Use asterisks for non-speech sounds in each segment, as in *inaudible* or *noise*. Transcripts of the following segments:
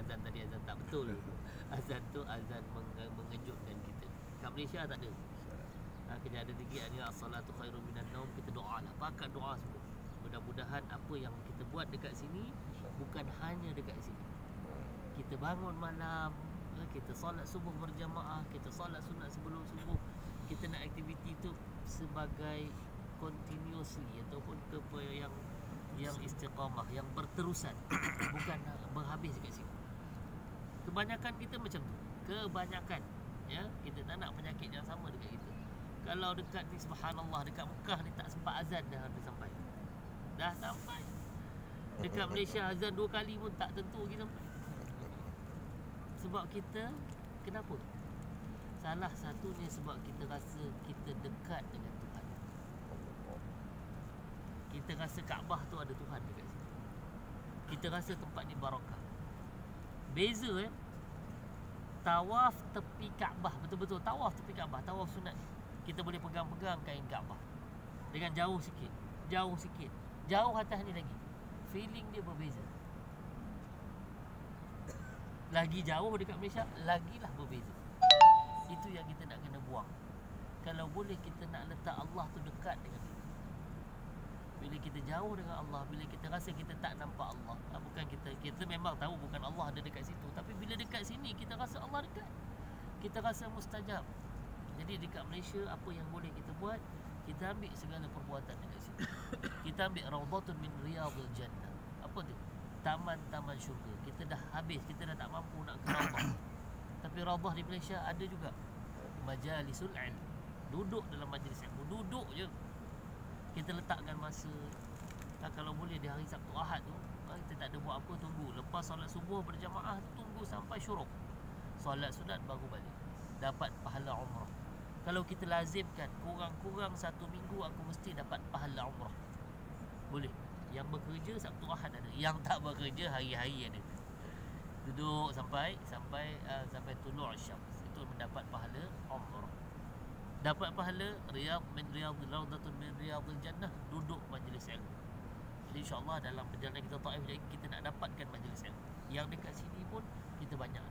azan tadi azan tak betul. Azan tu azan menge- mengejutkan kita. Kat Malaysia tak ada. Ha, kita ada tinggi ni as-salatu khairum minan naum kita doa lah. Pakat doa semua. Mudah-mudahan apa yang kita buat dekat sini bukan hanya dekat sini. Kita bangun malam, ha, kita solat subuh berjamaah, kita solat sunat sebelum subuh. Kita nak aktiviti tu sebagai continuously ataupun ke yang yang istiqamah, yang berterusan. *coughs* bukan nak berhabis dekat sini. Kebanyakan kita macam tu. Kebanyakan ya, kita tak nak penyakit yang sama dekat kita. Kalau dekat ni subhanallah dekat Mekah ni tak sempat azan dah dah sampai. Dah sampai. Dekat Malaysia azan dua kali pun tak tentu lagi sampai. Sebab kita kenapa? Salah satunya sebab kita rasa kita dekat dengan Tuhan. Kita rasa Kaabah tu ada Tuhan dekat sini. Kita rasa tempat ni barakah. Beza eh. Tawaf tepi Kaabah betul-betul tawaf tepi Kaabah, tawaf sunat. Kita boleh pegang-pegang kain Kaabah. Dengan jauh sikit, jauh sikit. Jauh atas ni lagi. Feeling dia berbeza. Lagi jauh dekat Malaysia, lagilah berbeza. Itu yang kita nak kena buang. Kalau boleh kita nak letak Allah tu dekat dengan kita. Bila kita jauh dengan Allah, bila kita rasa kita tak nampak Allah, ah, bukan kita kita memang tahu bukan Allah ada dekat situ, tapi bila dekat sini kita rasa Allah dekat. Kita rasa mustajab. Jadi dekat Malaysia apa yang boleh kita buat? Kita ambil segala perbuatan dekat situ. Kita ambil raudhatun min riyadil jannah. Apa tu? Taman-taman syurga. Kita dah habis, kita dah tak mampu nak ke raudhah. *coughs* Tapi raudhah di Malaysia ada juga. Majalisul ilm. Duduk dalam majlis ilmu, duduk je kita letakkan masa ha, kalau boleh di hari Sabtu Ahad tu ha, kita tak ada buat apa tunggu. Lepas solat subuh berjamaah tunggu sampai syuruk. Solat sunat baru balik. Dapat pahala umrah. Kalau kita lazimkan kurang-kurang satu minggu aku mesti dapat pahala umrah. Boleh? Yang bekerja Sabtu Ahad ada. Yang tak bekerja hari-hari ada. Duduk sampai sampai uh, sampai tulu' syams itu mendapat pahala umrah dapat pahala riyad min riyadil raudatun min riyadil jannah duduk majlis ilmu. Jadi insyaallah dalam perjalanan kita Taif kita nak dapatkan majlis ilmu. Yang dekat sini pun kita banyak.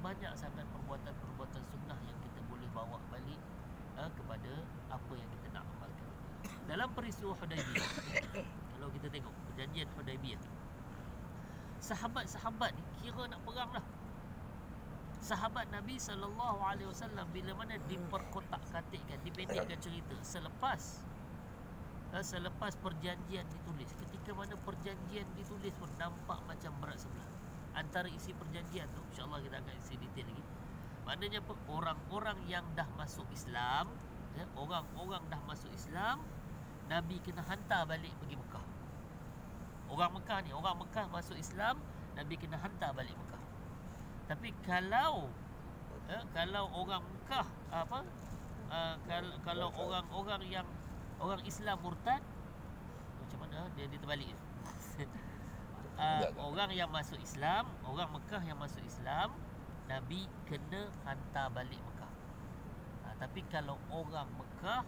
Banyak sangat perbuatan-perbuatan sunnah yang kita boleh bawa balik uh, kepada apa yang kita nak amalkan. Dalam peristiwa Hudaybiyah *coughs* kalau kita tengok perjanjian Hudaybiyah sahabat-sahabat ni kira nak perang lah sahabat Nabi sallallahu alaihi wasallam bila mana diperkotak-katikkan dipendekkan cerita. Selepas uh, selepas perjanjian ditulis. Ketika mana perjanjian ditulis pun nampak macam berat sebelah. Antara isi perjanjian tu insyaallah kita akan isi detail lagi. Maknanya apa? Orang-orang yang dah masuk Islam ya, orang-orang dah masuk Islam Nabi kena hantar balik pergi Mekah. Orang Mekah ni orang Mekah masuk Islam Nabi kena hantar balik Mekah tapi kalau eh, kalau orang Mekah apa uh, kalau kalau orang-orang yang orang Islam murtad macam mana dia dia terbalik uh, *laughs* orang yang masuk Islam orang Mekah yang masuk Islam Nabi kena hantar balik Mekah. Uh, tapi kalau orang Mekah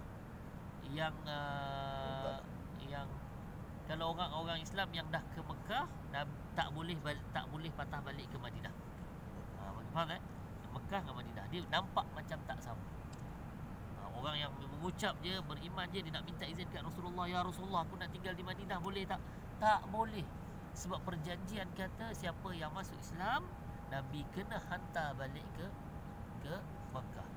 yang uh, yang kalau orang-orang Islam yang dah ke Mekah tak boleh tak boleh patah balik ke Madinah Faham kan? Mekah dengan Madinah. Dia nampak macam tak sama. Ha, Orang yang mengucap je Beriman je Dia nak minta izin kat Rasulullah Ya Rasulullah aku nak tinggal di Madinah Boleh tak? Tak boleh. Sebab perjanjian kata Siapa yang masuk Islam Nabi kena hantar balik ke Ke Mekah.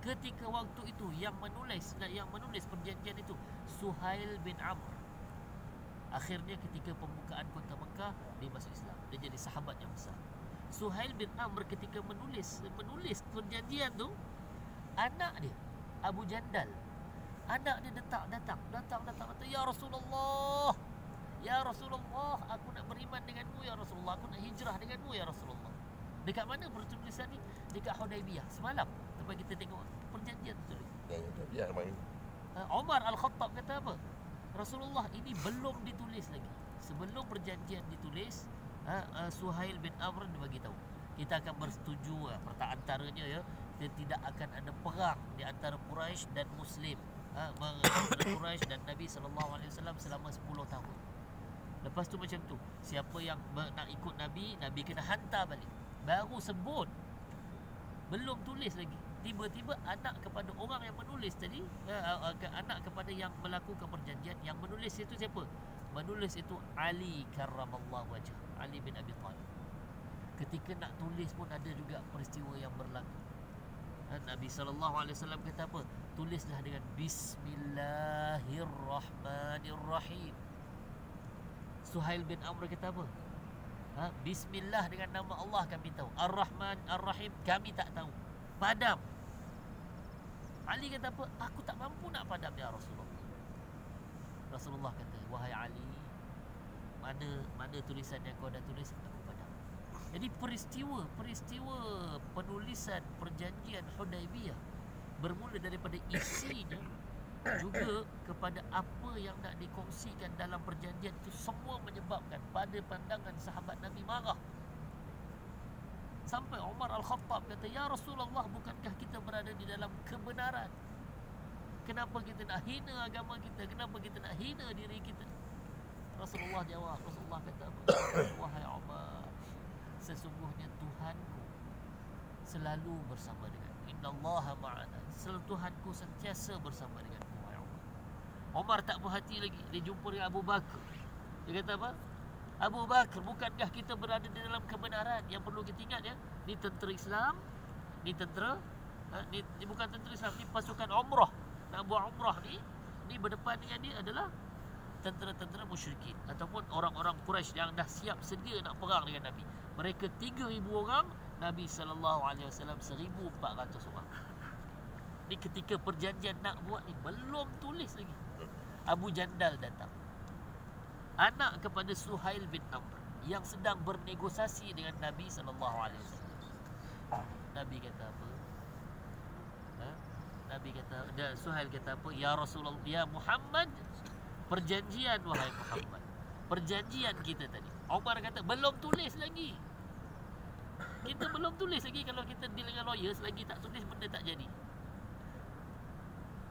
Ketika waktu itu Yang menulis Yang menulis perjanjian itu Suhail bin Amr. Akhirnya ketika pembukaan kota Mekah Dia masuk Islam. Dia jadi sahabat yang besar Suhail bin Amr ketika menulis menulis perjanjian tu anak dia Abu Jandal. Anak dia datang datang datang datang datang ya Rasulullah ya Rasulullah aku nak beriman denganmu ya Rasulullah aku nak hijrah denganmu ya Rasulullah. Dekat mana pertulisan ni? Dekat Hudaybiyah semalam tempat kita tengok perjanjian tu. Ya, ya, biar main. Umar Al-Khattab kata apa? Rasulullah ini belum ditulis lagi. Sebelum perjanjian ditulis ha, uh, Suhail bin Amr dia bagi tahu kita akan bersetuju uh, perta antaranya ya kita tidak akan ada perang di antara Quraisy dan Muslim ha, antara *coughs* Quraisy dan Nabi sallallahu alaihi wasallam selama 10 tahun Lepas tu macam tu. Siapa yang nak ikut Nabi, Nabi kena hantar balik. Baru sebut. Belum tulis lagi. Tiba-tiba anak kepada orang yang menulis tadi, uh, uh, anak kepada yang melakukan perjanjian, yang menulis itu siapa? Menulis itu Ali karramallahu wajah. Ali bin Abi Talib. Ketika nak tulis pun ada juga peristiwa yang berlaku. Nabi sallallahu alaihi wasallam kata apa? Tulislah dengan bismillahirrahmanirrahim. Suhail bin Amr kata apa? Ha? Bismillah dengan nama Allah kami tahu. Ar-Rahman, Ar-Rahim kami tak tahu. Padam. Ali kata apa? Aku tak mampu nak padam ya Rasulullah. Rasulullah kata, wahai Ali, mana mana tulisan yang kau dah tulis aku padam. Jadi peristiwa peristiwa penulisan perjanjian Hudaibiyah bermula daripada isinya juga kepada apa yang nak dikongsikan dalam perjanjian itu semua menyebabkan pada pandangan sahabat Nabi marah sampai Umar Al-Khattab kata ya Rasulullah bukankah kita berada di dalam kebenaran kenapa kita nak hina agama kita? Kenapa kita nak hina diri kita? Rasulullah jawab Rasulullah kata *coughs* wahai Umar sesungguhnya Tuhanku selalu bersama dengan Inna Allah ma'ana. Selalu Tuhanku sentiasa bersama dengan Omar tak berhati lagi. Dia jumpa dengan Abu Bakar. Dia kata apa? Abu Bakar bukankah kita berada di dalam kebenaran? Yang perlu kita ingat ya Ni tentera Islam Ni tentera ha? ni, ni bukan tentera Islam Ni pasukan umrah Nak buat umrah ni Ni berdepan dengan dia adalah Tentera-tentera musyrikin Ataupun orang-orang Quraisy yang dah siap sedia nak perang dengan Nabi Mereka 3,000 orang Nabi SAW 1,400 orang Ni ketika perjanjian nak buat ni Belum tulis lagi Abu Jandal datang anak kepada Suhail bin Amr yang sedang bernegosiasi dengan Nabi sallallahu alaihi wasallam. Nabi kata apa? Nabi kata dan Suhail kata apa? Ya Rasulullah, ya Muhammad, perjanjian wahai Muhammad. Perjanjian kita tadi. Umar kata belum tulis lagi. Kita belum tulis lagi kalau kita deal dengan lawyers lagi tak tulis benda tak jadi.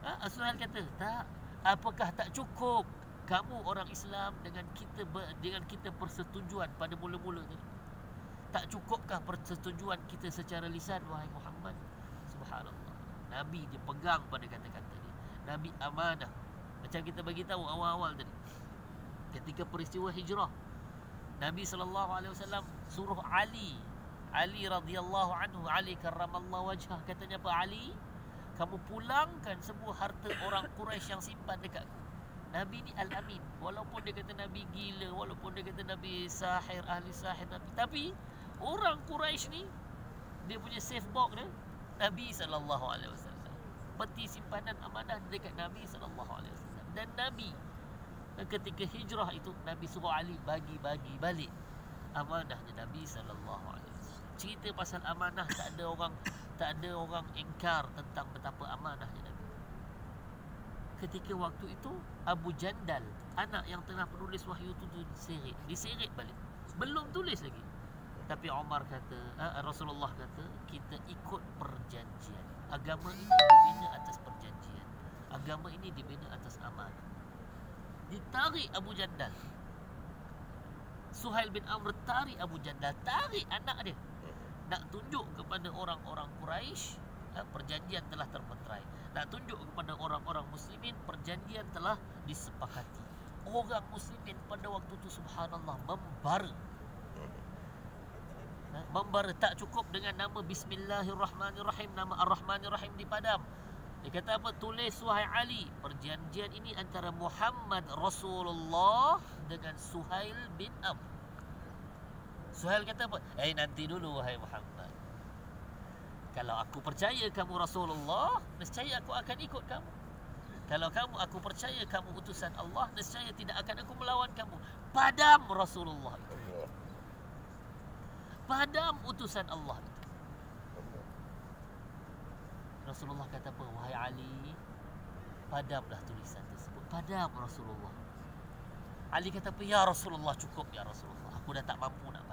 Ha? Suhail kata, tak, apakah tak cukup kamu orang Islam dengan kita dengan kita persetujuan pada mula-mula tadi tak cukupkah persetujuan kita secara lisan wahai Muhammad subhanallah nabi dia pegang pada kata-kata dia. Nabi amanah. Macam kita bagi tahu awal-awal tadi. Ketika peristiwa hijrah. Nabi sallallahu alaihi wasallam suruh ali. Ali radhiyallahu anhu ali karramallahu wajhah. Katanya apa? Ali kamu pulangkan semua harta orang Quraisy yang simpan dekat Nabi ni Al-Amin. Walaupun dia kata Nabi gila Walaupun dia kata Nabi sahir Ahli sahir Nabi. Tapi Orang Quraisy ni Dia punya safe box dia Nabi SAW Peti simpanan amanah Dekat Nabi SAW Dan Nabi Ketika hijrah itu Nabi suruh Ali bagi-bagi balik Amanahnya Nabi SAW Cerita pasal amanah Tak ada orang tak ada orang ingkar tentang betapa amanahnya Nabi. Ketika waktu itu Abu Jandal, anak yang tengah penulis wahyu itu diseret, diseret balik. Belum tulis lagi. Tapi Omar kata, uh, Rasulullah kata, kita ikut perjanjian. Agama ini dibina atas perjanjian. Agama ini dibina atas amanah. Ditarik Abu Jandal. Suhail bin Amr tarik Abu Jandal, tarik anak dia nak tunjuk kepada orang-orang Quraisy ya, perjanjian telah termeterai nak tunjuk kepada orang-orang muslimin perjanjian telah disepakati orang muslimin pada waktu itu subhanallah membara membara tak cukup dengan nama bismillahirrahmanirrahim nama ar-rahmanirrahim dipadam dia kata apa tulis wahai Ali perjanjian ini antara Muhammad Rasulullah dengan Suhail bin Amr Suhail kata apa? Eh nanti dulu wahai Muhammad. Kalau aku percaya kamu Rasulullah, nescaya aku akan ikut kamu. Kalau kamu aku percaya kamu utusan Allah, nescaya tidak akan aku melawan kamu. Padam Rasulullah itu. Padam utusan Allah itu. Rasulullah kata apa? Wahai Ali, padamlah tulisan tersebut. Padam Rasulullah. Ali kata apa? Ya Rasulullah cukup ya Rasulullah. Aku dah tak mampu nak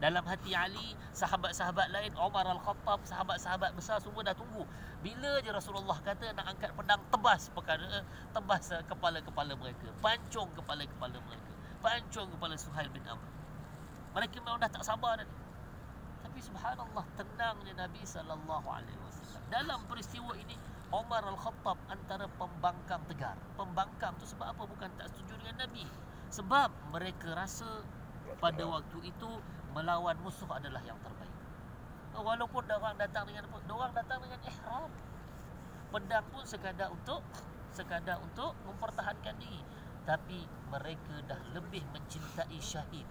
dalam hati Ali, sahabat-sahabat lain, Omar Al-Khattab, sahabat-sahabat besar semua dah tunggu. Bila je Rasulullah kata nak angkat pedang, tebas perkara, tebas kepala-kepala mereka. Pancung kepala-kepala mereka. pancung kepala Suhail bin Amr. Mereka memang dah tak sabar dah. Tapi subhanallah tenangnya Nabi sallallahu alaihi wasallam. Dalam peristiwa ini Omar Al-Khattab antara pembangkang tegar. Pembangkang tu sebab apa? Bukan tak setuju dengan Nabi. Sebab mereka rasa pada waktu itu melawan musuh adalah yang terbaik. Walaupun orang datang dengan apa? Orang datang dengan ihram. Pedang pun sekadar untuk sekadar untuk mempertahankan diri. Tapi mereka dah lebih mencintai syahid.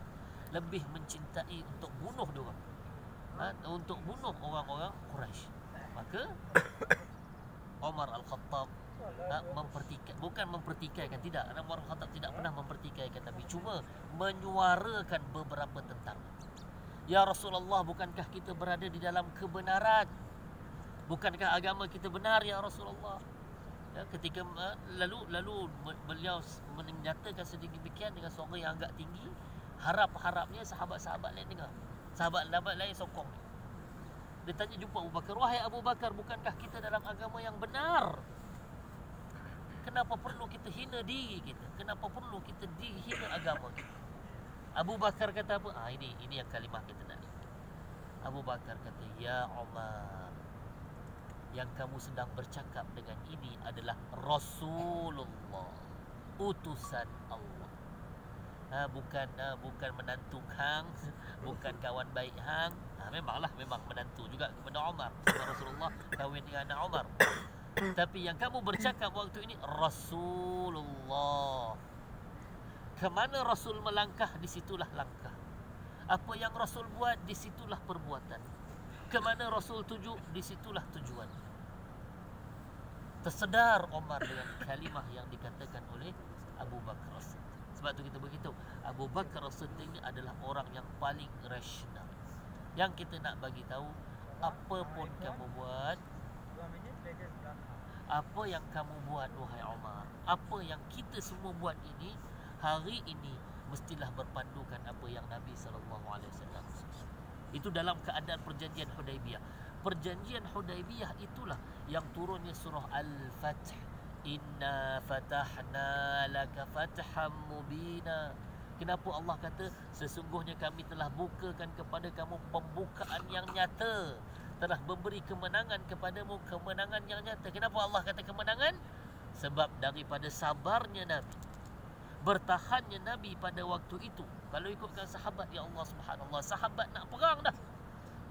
Lebih mencintai untuk bunuh dia Ha, untuk bunuh orang-orang Quraisy. Maka *coughs* Omar Al-Khattab ha, mempertikai bukan mempertikaikan tidak. Umar Al-Khattab tidak pernah mempertikaikan tapi cuma menyuarakan beberapa tentang. Ya Rasulullah bukankah kita berada di dalam kebenaran? Bukankah agama kita benar ya Rasulullah? Ya, ketika uh, lalu lalu beliau menyatakan sedikit demikian dengan suara yang agak tinggi harap-harapnya sahabat-sahabat lain dengar. Sahabat-sahabat lain sokong. Dia tanya jumpa Abu Bakar wahai Abu Bakar bukankah kita dalam agama yang benar? Kenapa perlu kita hina diri kita? Kenapa perlu kita dihina agama kita? Abu Bakar kata apa? Ah ini ini yang kalimah kita nak Abu Bakar kata ya Umar yang kamu sedang bercakap dengan ini adalah Rasulullah utusan Allah ha, bukan ha, bukan menantu hang *laughs* bukan kawan baik hang. Ha, memanglah memang menantu juga kepada Umar Rasulullah kahwin dengan anak Umar *coughs* tapi yang kamu bercakap waktu ini Rasulullah. Kemana Rasul melangkah Disitulah langkah. Apa yang Rasul buat Disitulah perbuatan. Kemana Rasul tuju Disitulah tujuan. Tersedar Omar dengan kalimah yang dikatakan oleh Abu Bakar Rasul Sebab tu kita beritahu Abu Bakar ini adalah orang yang paling rasional. Yang kita nak bagi tahu Apa pun kamu buat apa yang kamu buat wahai Umar apa yang kita semua buat ini hari ini mestilah berpandukan apa yang Nabi sallallahu alaihi wasallam itu dalam keadaan perjanjian Hudaibiyah perjanjian Hudaibiyah itulah yang turunnya surah al-fath inna fatahna laka fatham mubina Kenapa Allah kata sesungguhnya kami telah bukakan kepada kamu pembukaan yang nyata telah memberi kemenangan kepadamu kemenangan yang nyata. Kenapa Allah kata kemenangan? Sebab daripada sabarnya Nabi bertahannya Nabi pada waktu itu. Kalau ikutkan sahabat ya Allah Subhanahu sahabat nak perang dah.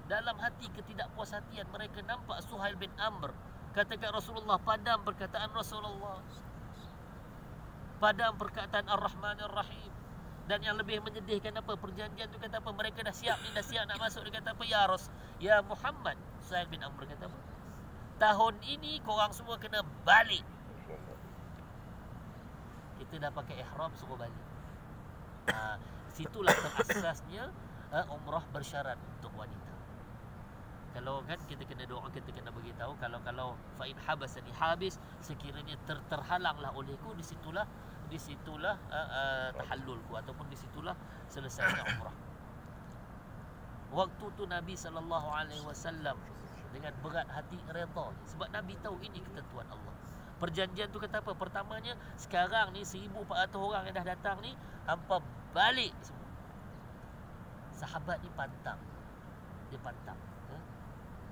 Dalam hati ketidakpuashatian mereka nampak Suhail bin Amr katakan Rasulullah padam perkataan Rasulullah. Padam perkataan Ar-Rahmanir Rahim. Dan yang lebih menyedihkan apa? Perjanjian tu kata apa? Mereka dah siap ni dah siap nak masuk. Dia kata apa? Ya Ras ya Muhammad. Suhail bin Amr kata apa? Tahun ini korang semua kena balik. Kita dah pakai ihram suruh balik. Ha, situlah terasasnya uh, umrah bersyarat untuk wanita kalau kan kita kena doa kita kena bagi tahu kalau kalau fa in habasani habis sekiranya ter, terhalanglah olehku di situlah di situlah uh, uh, tahallulku ataupun di situlah selesainya umrah. Waktu tu Nabi sallallahu alaihi wasallam dengan berat hati redha sebab Nabi tahu ini ketentuan Allah. Perjanjian tu kata apa? Pertamanya sekarang ni 1400 orang yang dah datang ni hampa balik semua. Sahabat ni pantang. Dia pantang.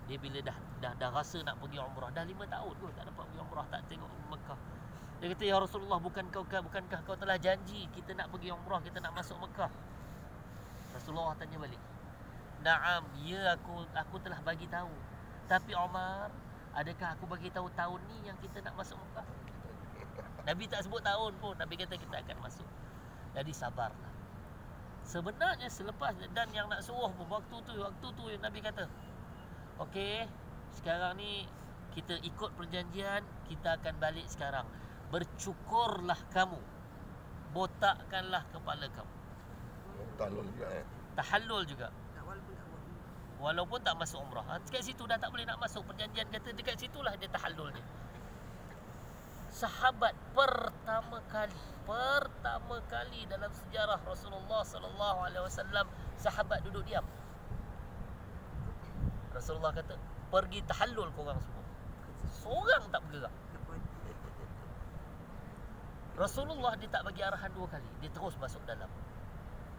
Dia bila dah dah dah rasa nak pergi umrah dah 5 tahun tu tak dapat pergi umrah tak tengok Mekah. Dia kata ya Rasulullah bukan kau bukankah kau telah janji kita nak pergi umrah kita nak masuk Mekah. Rasulullah tanya balik. Naam, ya aku aku telah bagi tahu. Tapi Omar, adakah aku bagi tahu tahun ni yang kita nak masuk Mekah? Nabi tak sebut tahun pun, Nabi kata kita akan masuk. Jadi sabarlah. Sebenarnya selepas dan yang nak suruh pun waktu tu waktu tu Nabi kata, "Okey, sekarang ni kita ikut perjanjian, kita akan balik sekarang." bercukurlah kamu. Botakkanlah kepala kamu. Tahallul juga eh. Tahallul juga. Walaupun tak masuk umrah. Ha, dekat situ dah tak boleh nak masuk. Perjanjian kata dekat situlah dia tahallul dia. Sahabat pertama kali pertama kali dalam sejarah Rasulullah sallallahu alaihi wasallam sahabat duduk diam Rasulullah kata pergi tahallul kau orang semua seorang tak bergerak Rasulullah dia tak bagi arahan dua kali. Dia terus masuk dalam.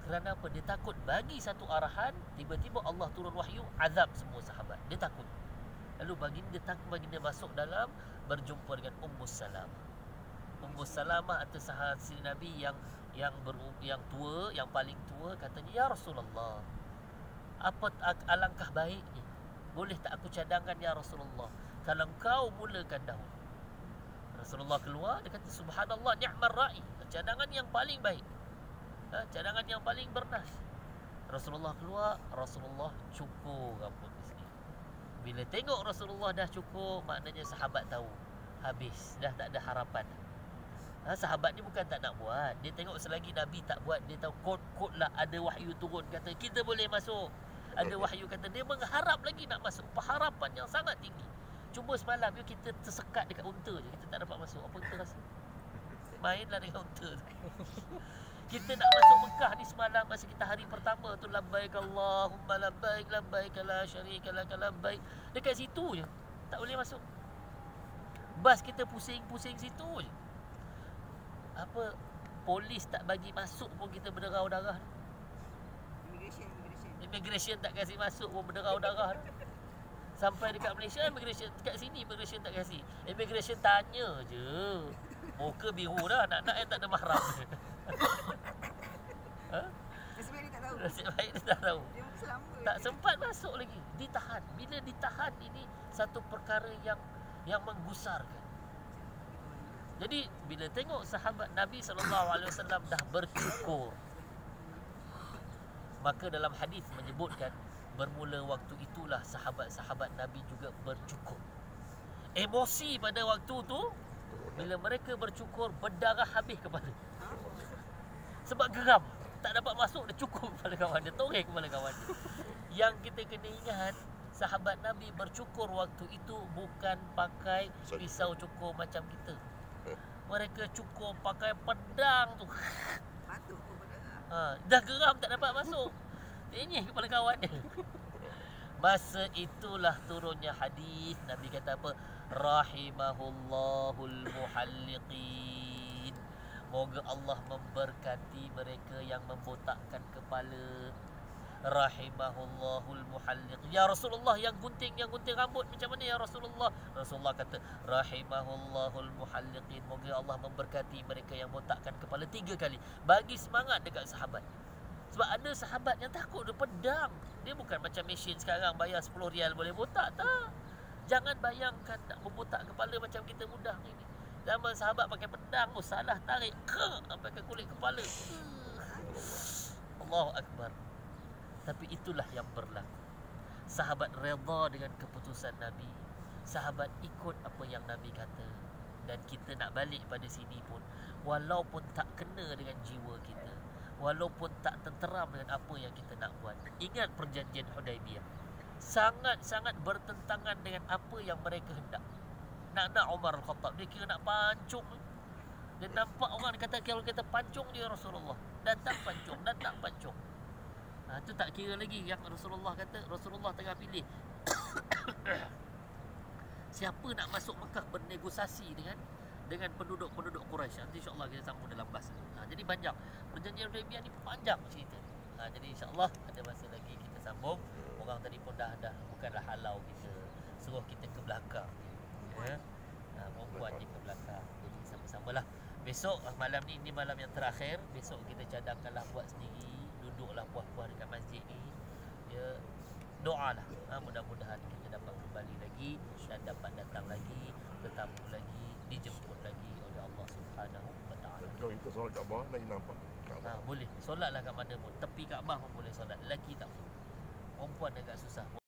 Kerana apa? Dia takut bagi satu arahan, tiba-tiba Allah turun wahyu, azab semua sahabat. Dia takut. Lalu bagi dia takut bagi dia masuk dalam berjumpa dengan Ummu Salamah. Ummu Salamah atau sahabat si Nabi yang yang ber, yang tua, yang paling tua katanya, "Ya Rasulullah, apa alangkah baiknya? Boleh tak aku cadangkan ya Rasulullah? Kalau kau mulakan dahulu." Rasulullah keluar dia kata subhanallah ni'mar ra'i. Cadangan yang paling baik. Ha, cadangan yang paling bernas. Rasulullah keluar Rasulullah cukur rambut di sini bila tengok Rasulullah dah cukur maknanya sahabat tahu habis. Dah tak ada harapan. Ha, sahabat ni bukan tak nak buat. Dia tengok selagi Nabi tak buat dia tahu kod-kod lah ada wahyu turun. Kata kita boleh masuk ada wahyu kata dia mengharap lagi nak masuk. Pengharapan yang sangat tinggi. Cuma semalam you kita tersekat dekat unta je. Kita tak dapat masuk. Apa kita rasa? *laughs* Mainlah dengan unta tu. Kita nak masuk Mekah ni semalam Masa kita hari pertama tu Labbaik Allahumma labbaik Labbaik la syarika laka labbaik. Dekat situ je. Tak boleh masuk. Bas kita pusing-pusing situ je. Apa Polis tak bagi masuk pun kita berdarah-darah Immigration, immigration. Immigration tak kasih masuk pun berdarah-darah Sampai dekat Malaysia Immigration Dekat sini Immigration tak kasih Immigration tanya je. Muka biru dah Nak-nak yang tak ada mahram. *laughs* Ha? Nasib baik dia tak tahu. Nasib baik dia tak tahu. Dia Tak je. sempat masuk lagi. Ditahan. Bila ditahan ini Satu perkara yang Yang menggusarkan. Jadi Bila tengok sahabat Nabi SAW Dah bercukur Maka dalam hadis menyebutkan bermula waktu itulah sahabat-sahabat Nabi juga bercukur. Emosi pada waktu tu bila mereka bercukur berdarah habis kepala. Sebab geram. Tak dapat masuk dia cukur kepala kawan dia, toreh kepala kawan dia. Yang kita kena ingat sahabat Nabi bercukur waktu itu bukan pakai pisau cukur macam kita. Mereka cukur pakai pedang tu. Ha, dah geram tak dapat masuk. Ini kepala kawan dia. *laughs* Masa itulah turunnya hadis Nabi kata apa? Rahimahullahul muhalliqin. Moga Allah memberkati mereka yang membotakkan kepala. Rahimahullahul muhalliq. Ya Rasulullah yang gunting yang gunting rambut macam mana ya Rasulullah? Rasulullah kata rahimahullahul muhalliqin. Moga Allah memberkati mereka yang botakkan kepala tiga kali. Bagi semangat dekat sahabat. Sebab ada sahabat yang takut dia pedang. Dia bukan macam mesin sekarang bayar 10 rial boleh botak. Tak. Jangan bayangkan nak membotak kepala macam kita mudah ni. Zaman sahabat pakai pedang, oh salah tarik. Kek, sampai ke kulit kepala. Allahu Akbar. Tapi itulah yang berlaku. Sahabat reda dengan keputusan Nabi. Sahabat ikut apa yang Nabi kata. Dan kita nak balik pada sini pun. Walaupun tak kena dengan jiwa kita walaupun tak tenteram dengan apa yang kita nak buat. Ingat perjanjian Hudaibiyah. Sangat-sangat bertentangan dengan apa yang mereka hendak. Nak nak Umar Al-Khattab dia kira nak pancung. Dia nampak orang kata kalau kita pancung dia Rasulullah. Datang pancung, datang pancung. Ha, tak kira lagi yang Rasulullah kata Rasulullah tengah pilih *coughs* Siapa nak masuk Mekah bernegosiasi dengan dengan penduduk-penduduk Quraisy. Nanti insya-Allah kita sambung dalam bahas. Ha, jadi banyak perjanjian Hudaibiyah ni panjang cerita. Ha, jadi insya-Allah ada masa lagi kita sambung. Orang tadi pun dah dah bukanlah halau kita suruh kita ke belakang. Ya. Ha, perempuan je ke belakang. Jadi sama-samalah. Besok malam ni ni malam yang terakhir. Besok kita cadangkanlah buat sendiri. Duduklah puas-puas dekat masjid ni. Ya, doalah. Ha, mudah-mudahan kita dapat kembali lagi dan dapat datang lagi, bertamu lagi, dijemput lagi oleh Allah Subhanahu wa taala. Kalau kita solat kat bawah lagi nampak. Ha, boleh. Solatlah kat mana pun. Tepi Kaabah pun boleh solat. Lelaki tak boleh. Perempuan agak susah.